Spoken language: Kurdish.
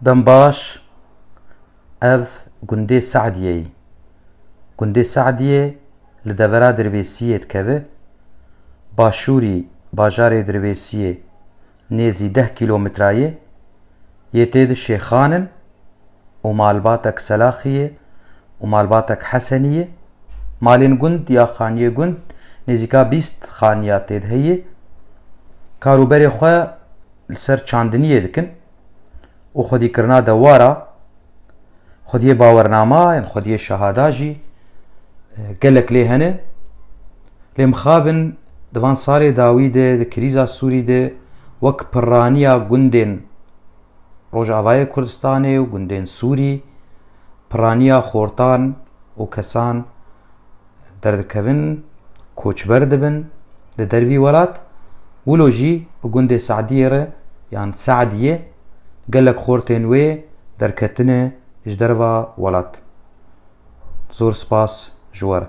Dembaş, ev gundê Se'diyê yî. Gundê Se'diyê li devera Dirbêsiyê dikeve. Başûrî bajarê Dirbêsiyê nêzî deh kîlometrayê yê tê di Şêxan in û malbatek Selaxiyê û malbatek Hesenî ye. Malên gund ya xaniyê gund nêzîka bîst xaniya tê di heye. Karûberê xwe li ser çandiniyê dikin û xwedîkirina dewar a, xwediyê bawernama yên xwediyê şehada jî gelek lê hene. Lê mixabin di van salê dawî de di krîza Sûrî de wek pirraniya gundên Rojavayê Kurdistanê û gundên Sûrî, pirraniya xortan û kesan derdikevin, koçber dibin li dervî welat, wilo jî bi gundê Sadiyê re yan Se'diyê gelek xor tên wê derketinê ji derva welat. Zor spas ji we re.